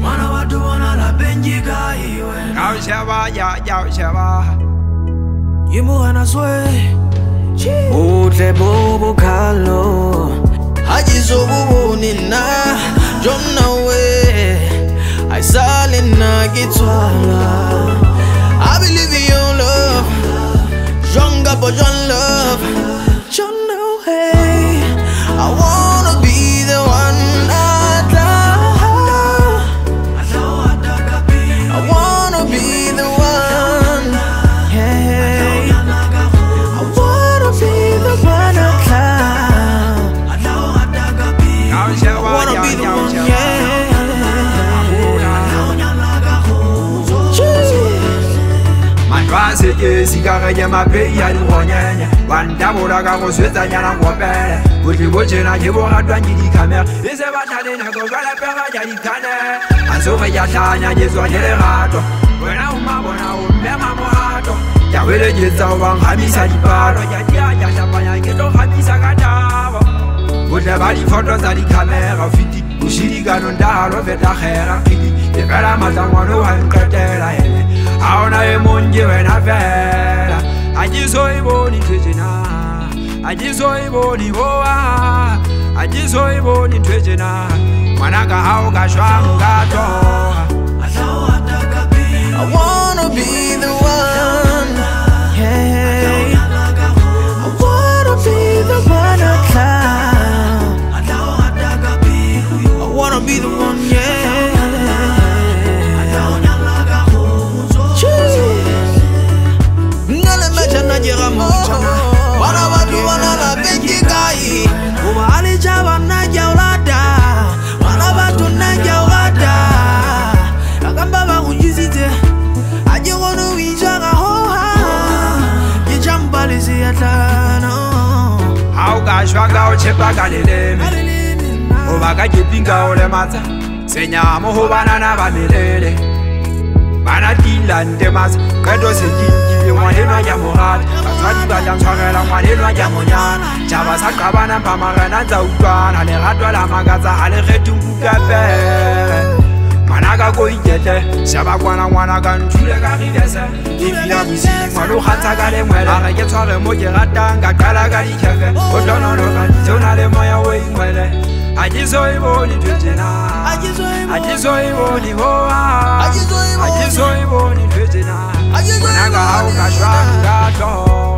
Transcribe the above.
Mwana watu wanala benjika iwe Yao shaba, ya, yao shaba Yimbu anaswe Ute bubu kalo Hajizo bubu nina Jomna we Aisale na gitwala I believe in your love Jonga bo jonga wanna be the one, yeah. maseke is mapei ya dikgonyenya bantabolaka go swetsanya la nkopele botlebotjena ke boratwang ke dikhamera e se batla le nako ka lepeganya dikane a soge ja I ke tswanye lerato I'm mabona o mema mogato ka weletsetsa o bankgamisa dipalo ka diaja tlapanya ke ne ba difoto tsa dikhamera ofiti mosidikano ntagalo fetakgera kgidi ke fela matlangwane wa nqetela ene ga ona e monke wena fela a jeso e bone thwetsena a jeso e bone boa a jeso e bone thwetsena ngwanaka ga o ka swang ka toga shwangao chepakalelemi ovakachipingaolematsa senyamohovanana vamilele vana tilandematsa kweto sejinjile mwanenwa jamorata vatswadi vatantshwarela mwanenwa jamonyana javasaqavana mbamarenantsa utwana lerata lamakatsa alekgetungukapela ko ikete seba kwana ngwana ka nthule ka gilese kebila bosimngwane o gatsa ka lengwele a re ke tshware mo ke ratang ka qala ka dikhefe o tlonoroga ditse o na le moya o ingwele a ke so e bone tetena a ke so e, e bone hoa a ke so e, e bone tetena e onaka ga o ka swa nka tlhoo